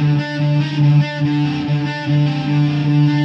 Thank you.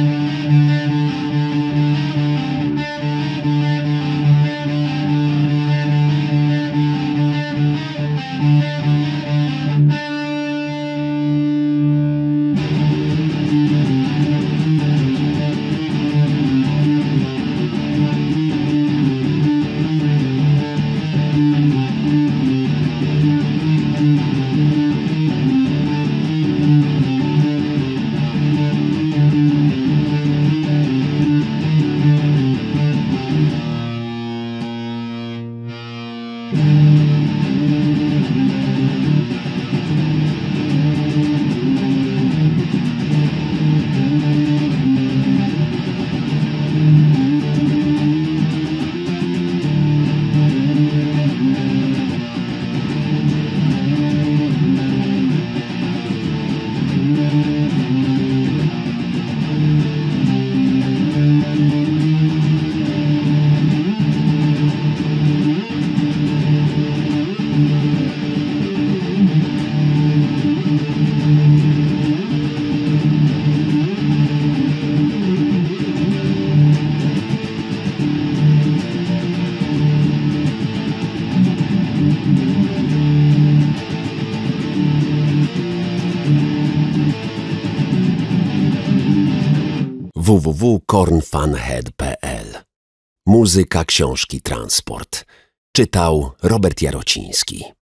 www.cornfanhead.pl Muzyka, książki, transport. Czytał Robert Jarociński.